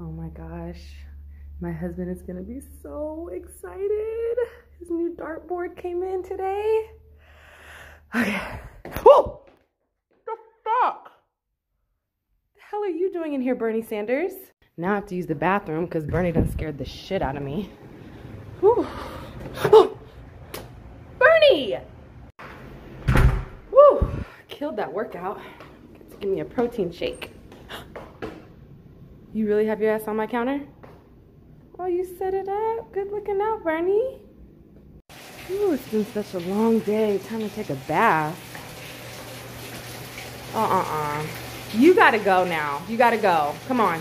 Oh my gosh. My husband is gonna be so excited. His new dartboard came in today. Okay. Whoa! The fuck? The hell are you doing in here, Bernie Sanders? Now I have to use the bathroom because Bernie done scared the shit out of me. Whew. Oh! Bernie! Woo! Killed that workout. Give me a protein shake. You really have your ass on my counter? Oh, you set it up. Good looking out, Bernie. Ooh, it's been such a long day. Time to take a bath. Uh-uh-uh. You gotta go now. You gotta go. Come on.